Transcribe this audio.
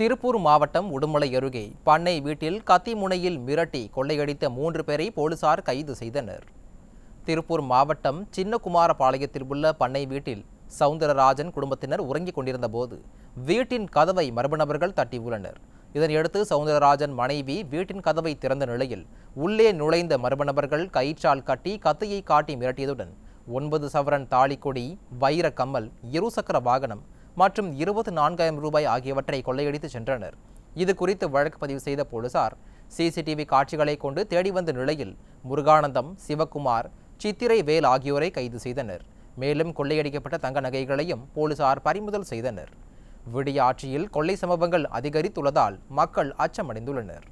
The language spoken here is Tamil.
திருப்பூர் மாவட்டம் உடுமலை அருகே பண்ணை வீட்டில் கத்தி முனையில் மிரட்டி கொள்ளையடித்த மூன்று பேரை போலீசார் கைது செய்தனர். திருப்பூர் மாவட்டம் சின்னகுமாரபாளையத்தில் உள்ள பண்ணை வீட்டில் சவுந்தரராஜன் குடும்பத்தினர் உறங்கிக் கொண்டிருந்த போது வீட்டின் கதவை மர்ம தட்டியுள்ளனர் இதனையடுத்து சவுந்தரராஜன் மனைவி வீட்டின் கதவை திறந்த நிலையில் உள்ளே நுழைந்த மர்ம நபர்கள் கயிற்றால் கட்டி கத்தியை காட்டி மிரட்டியதுடன் ஒன்பது சவரன் தாலிக்கொடி வைர கம்மல் இருசக்கர வாகனம் மற்றும் இருபத்தி நான்காயிரம் ரூபாய் ஆகியவற்றை கொள்ளையடித்து சென்றனர். இது குறித்து வழக்கு பதிவு செய்த போலீசார் சிசிடிவி காட்சிகளை கொண்டு தேடி வந்த நிலையில் முருகானந்தம் சிவக்குமார் சித்திரை வேல் ஆகியோரை கைது செய்தனர். மேலும் கொள்ளையடிக்கப்பட்ட தங்க நகைகளையும் போலீசார் பறிமுதல் செய்தனர். விடிய ஆட்சியில் கொள்ளை சம்பவங்கள் அதிகரித்துள்ளதால் மக்கள் அச்சமடைந்துள்ளனர்.